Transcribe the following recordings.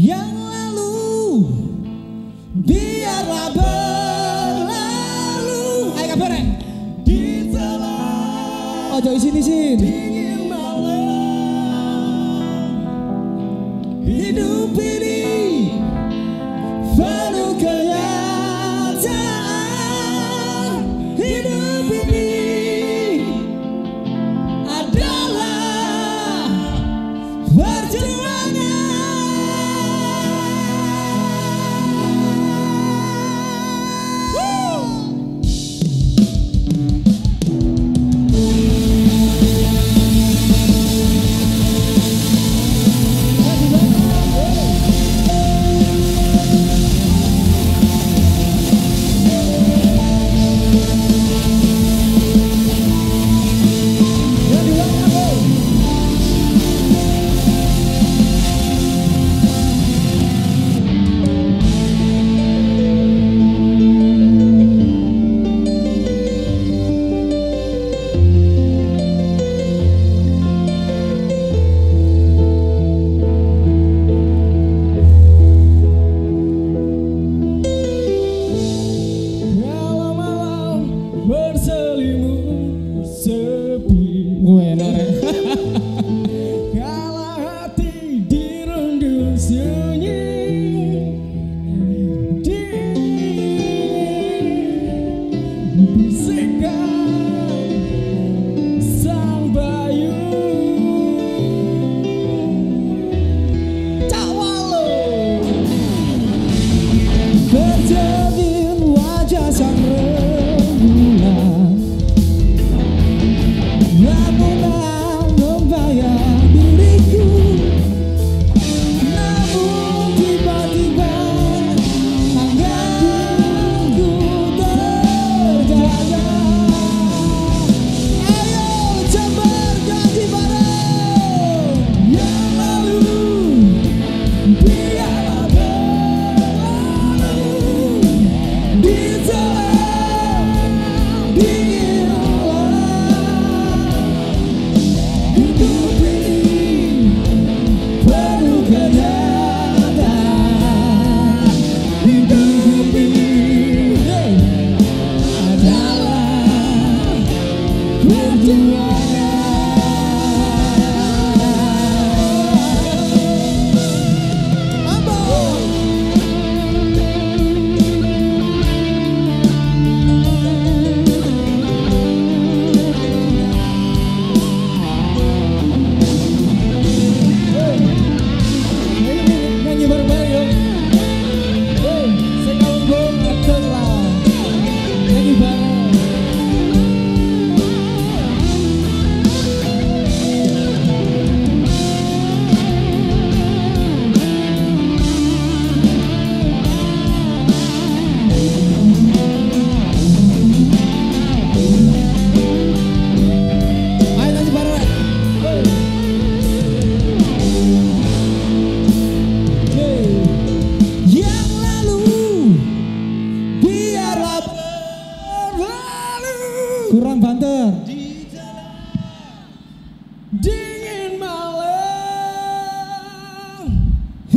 yang lalu biarlah berlalu. Ayo kabeh ya? di telan ojo isin isin.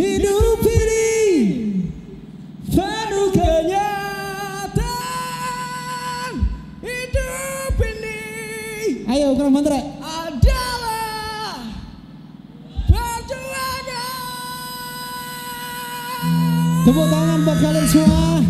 hidup ini penuh kenyataan. Hidup ini ayo kurang mantra adalah perjuangan. Tepuk tangan buat kalian semua.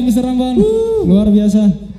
Bang Mr. Ramban. Luar biasa.